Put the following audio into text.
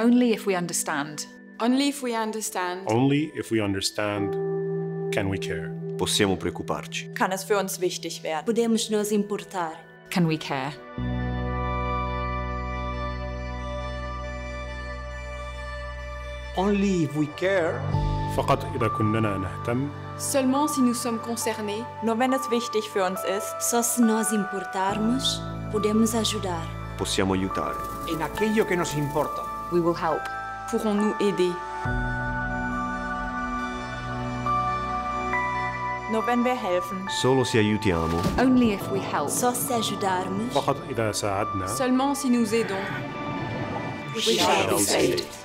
Only if we understand. Only if we understand Only if we understand can we care. Possiamo preoccuparci. kann es für uns wichtig werden. Podemos nos importar. Can we care? Only if we care, فقط إذا كننا نهتم seulement si nous sommes concernés, Nur wenn es wichtig für uns ist, Só se nós importarmos, podemos ajudar. Possiamo aiutare. en aquello que nos importa. We will help. pourrons-nous aider. nur wenn wir helfen, Solo se aiutiamo Only if we help. Só se ajudarmos, فقط إذا ساعدنا Seulement si nous aidons, we shall be saved.